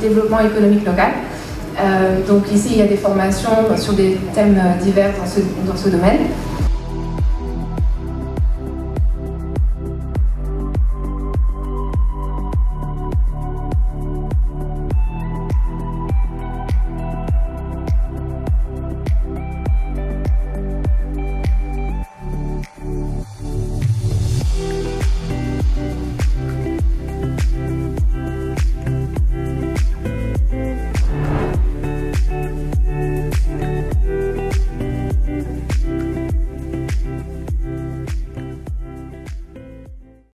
développement économique local. Euh, donc ici, il y a des formations sur des thèmes divers dans ce, dans ce domaine.